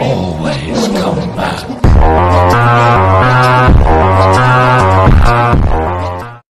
always.